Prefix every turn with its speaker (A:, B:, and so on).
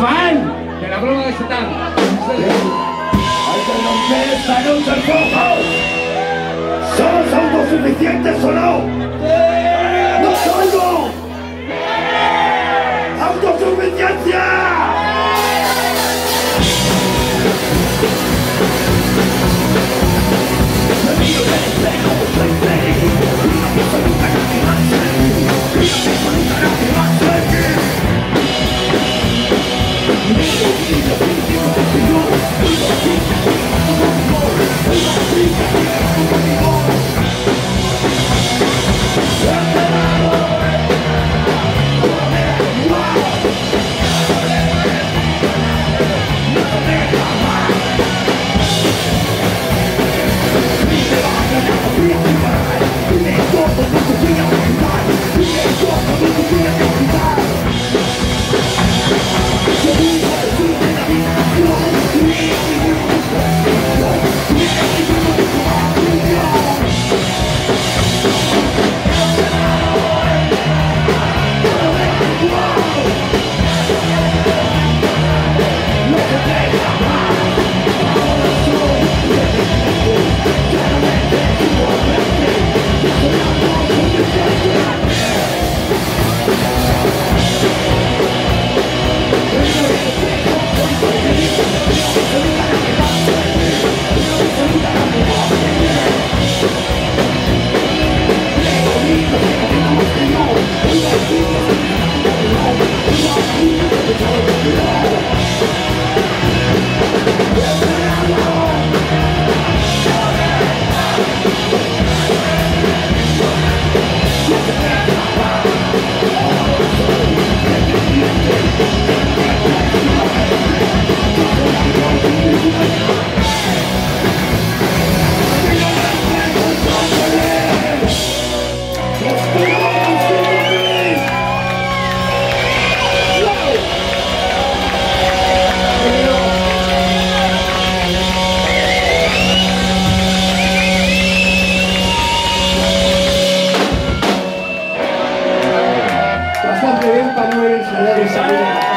A: de la broma de Satán. ¡Hay
B: que romper esta ¿Somos autosuficientes o no? ¡No salgo! ¡Autosuficiencia! Thank you. Thank you.
A: 就是从那个小路